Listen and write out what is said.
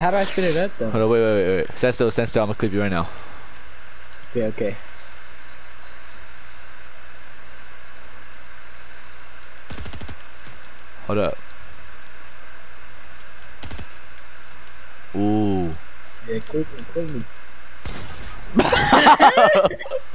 How do I spin it up though? Hold on, wait, wait, wait, wait. Stand still, stand still. I'm gonna clip you right now. Okay, okay. Hold up. Ooh. Yeah, clip me, clip me.